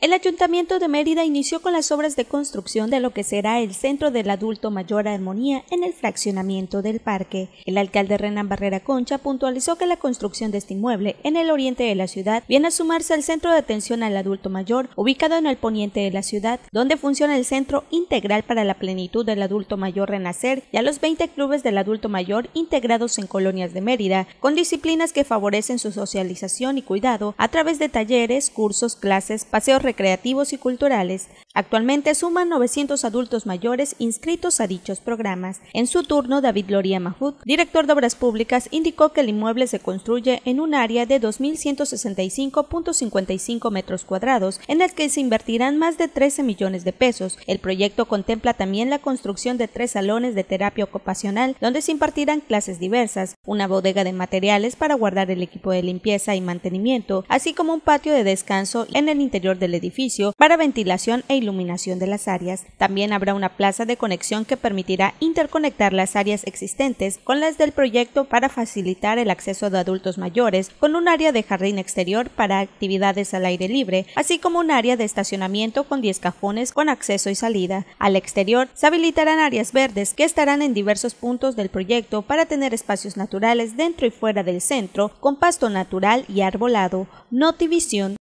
El Ayuntamiento de Mérida inició con las obras de construcción de lo que será el Centro del Adulto Mayor Armonía en el fraccionamiento del parque. El alcalde Renan Barrera Concha puntualizó que la construcción de este inmueble en el oriente de la ciudad viene a sumarse al Centro de Atención al Adulto Mayor, ubicado en el poniente de la ciudad, donde funciona el Centro Integral para la Plenitud del Adulto Mayor Renacer y a los 20 clubes del adulto mayor integrados en colonias de Mérida, con disciplinas que favorecen su socialización y cuidado a través de talleres, cursos, clases, paseos recreativos y culturales. Actualmente suman 900 adultos mayores inscritos a dichos programas. En su turno, David Loria Mahut, director de Obras Públicas, indicó que el inmueble se construye en un área de 2.165.55 metros cuadrados, en el que se invertirán más de 13 millones de pesos. El proyecto contempla también la construcción de tres salones de terapia ocupacional, donde se impartirán clases diversas, una bodega de materiales para guardar el equipo de limpieza y mantenimiento, así como un patio de descanso en el interior del edificio para ventilación e iluminación de las áreas. También habrá una plaza de conexión que permitirá interconectar las áreas existentes con las del proyecto para facilitar el acceso de adultos mayores, con un área de jardín exterior para actividades al aire libre, así como un área de estacionamiento con 10 cajones con acceso y salida. Al exterior se habilitarán áreas verdes que estarán en diversos puntos del proyecto para tener espacios naturales dentro y fuera del centro, con pasto natural y arbolado. Notivisión